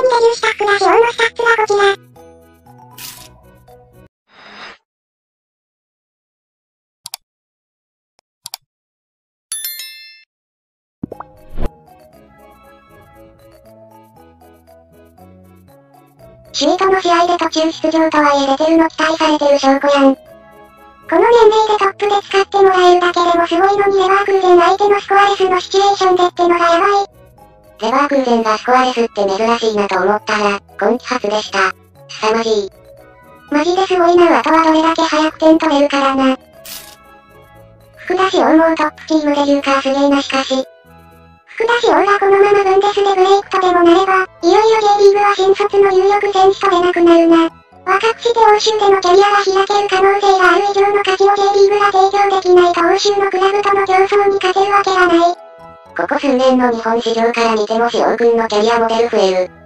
にデビューした福田師王のスタッツがこちら。首位との試合で途中出場とはいえ出れてるの期待されてる証拠やん。この年齢でトップで使ってもらえるだけでもすごいのにレバークーゼン相手のスコアレスのシチュエーションでってのがやばい。レバークーゼンがスコアレスって珍しいなと思ったら、今季初でした。凄まじい。マジですごいなあとはどれだけ早く点取れるからな。福田氏王もトップチームデビューかすげえなしかし。福田氏王がこのままブンデスでブレイクとでもなれば、いよいよ J リーグは新卒の有力選手と出なくなるな。若くして欧州でのキャリアが開ける可能性がある以上の価値を J リーグが提供できないと欧州のクラブとの競争に勝てるわけがない。ここ数年の日本市場から見ても志王君のキャリアモデル増える。